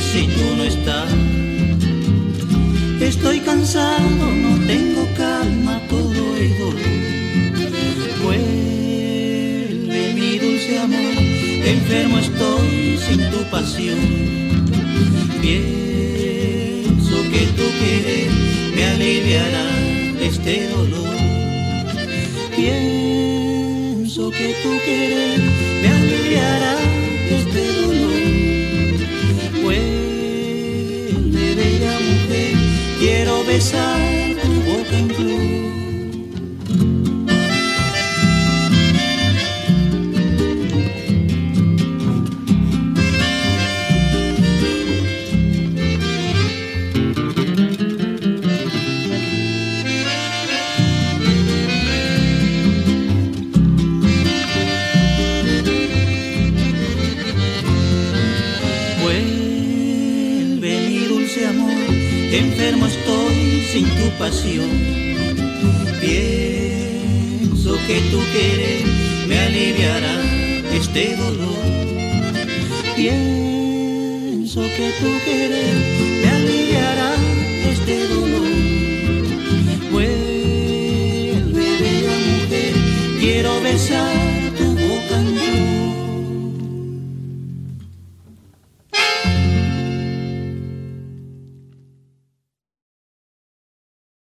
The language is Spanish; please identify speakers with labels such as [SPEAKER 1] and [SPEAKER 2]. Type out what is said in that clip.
[SPEAKER 1] si tú no estás? Estoy cansado, no tengo calma, todo es dolor. Vuelve mi dulce amor, enfermo estoy sin tu pasión. Pienso que tu querer me aliviará de este dolor. Pienso que tu querer me aliviará besar tu boca en amor, enfermo estoy sin tu pasión. Pienso que tu querer me aliviará este dolor. Pienso que tu querer me aliviará este dolor. Vuelve, bella mujer, quiero besar